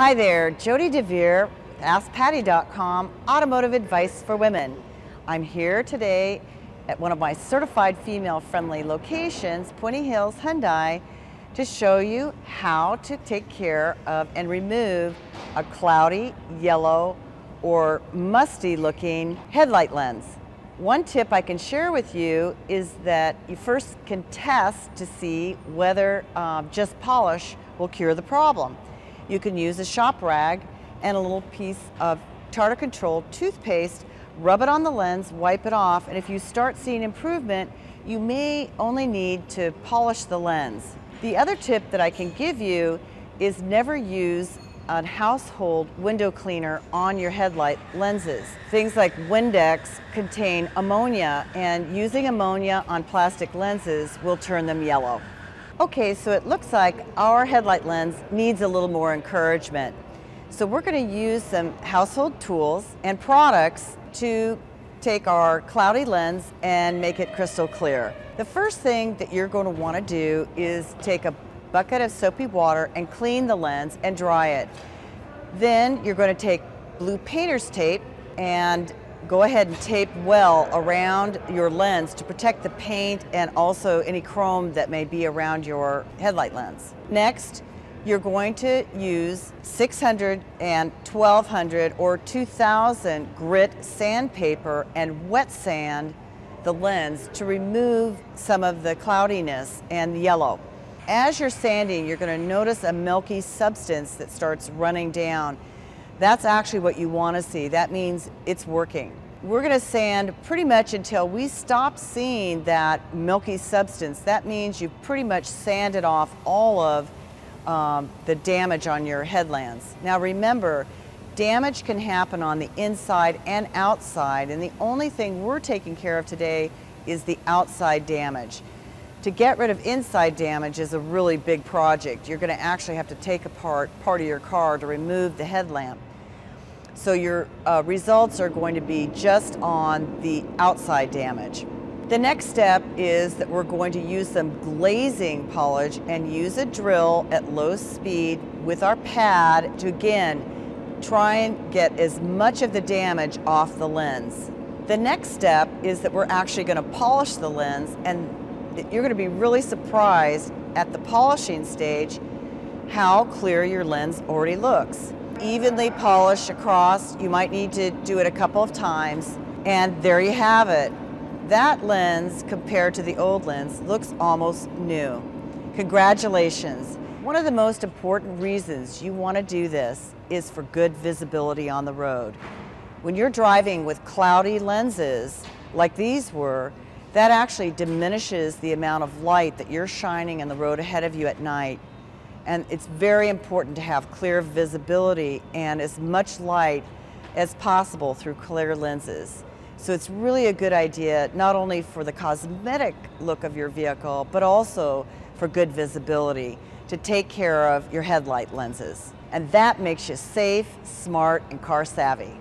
Hi there, Jody DeVere, AskPatty.com, Automotive Advice for Women. I'm here today at one of my certified female-friendly locations, Puente Hills Hyundai, to show you how to take care of and remove a cloudy, yellow, or musty looking headlight lens. One tip I can share with you is that you first can test to see whether uh, just polish will cure the problem. You can use a shop rag and a little piece of tartar control toothpaste, rub it on the lens, wipe it off, and if you start seeing improvement, you may only need to polish the lens. The other tip that I can give you is never use a household window cleaner on your headlight lenses. Things like Windex contain ammonia and using ammonia on plastic lenses will turn them yellow. Okay, so it looks like our headlight lens needs a little more encouragement. So we're going to use some household tools and products to take our cloudy lens and make it crystal clear. The first thing that you're going to want to do is take a bucket of soapy water and clean the lens and dry it. Then you're going to take blue painter's tape and go ahead and tape well around your lens to protect the paint and also any chrome that may be around your headlight lens. Next, you're going to use 600 and 1200 or 2000 grit sandpaper and wet sand the lens to remove some of the cloudiness and yellow. As you're sanding, you're going to notice a milky substance that starts running down. That's actually what you want to see. That means it's working. We're going to sand pretty much until we stop seeing that milky substance. That means you've pretty much sanded off all of um, the damage on your headlamps. Now remember, damage can happen on the inside and outside, and the only thing we're taking care of today is the outside damage. To get rid of inside damage is a really big project. You're going to actually have to take apart part of your car to remove the headlamp. So your uh, results are going to be just on the outside damage. The next step is that we're going to use some glazing polish and use a drill at low speed with our pad to again try and get as much of the damage off the lens. The next step is that we're actually going to polish the lens and you're going to be really surprised at the polishing stage how clear your lens already looks. Evenly polish across, you might need to do it a couple of times, and there you have it. That lens, compared to the old lens, looks almost new. Congratulations. One of the most important reasons you want to do this is for good visibility on the road. When you're driving with cloudy lenses, like these were, that actually diminishes the amount of light that you're shining in the road ahead of you at night. And it's very important to have clear visibility and as much light as possible through clear lenses. So it's really a good idea, not only for the cosmetic look of your vehicle, but also for good visibility to take care of your headlight lenses. And that makes you safe, smart, and car savvy.